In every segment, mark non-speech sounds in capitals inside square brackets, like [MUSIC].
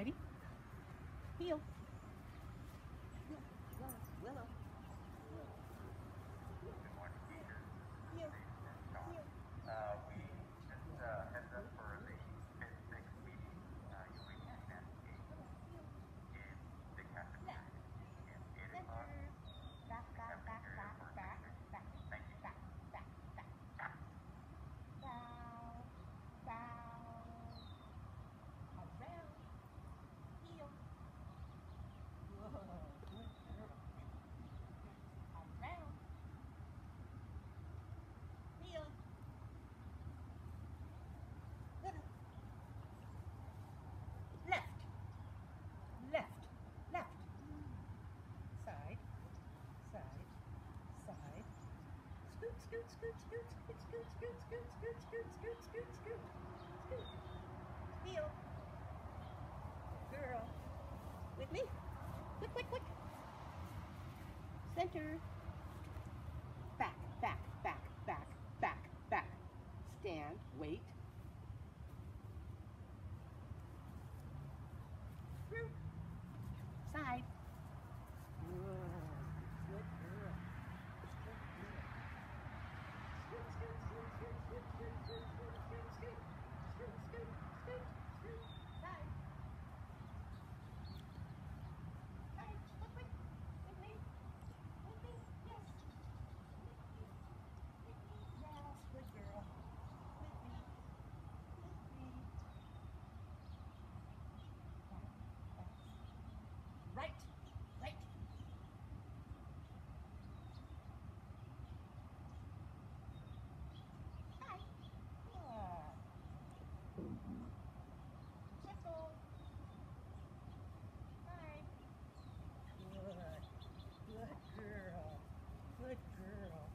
Ready? Heel. Willow. scoot, scoot, scoot, scoot, scoot, scoot, scoot, scoot, scoot, scoot, scoot, scoot, scoot. Heel. Girl. With me. Quick, quick, quick. Center. Back, back, back, back, back, back. Stand, wait, right, right. Good. Girl. Good girl.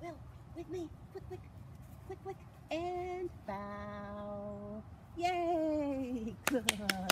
Will, with me bow. Yay! [LAUGHS] Good.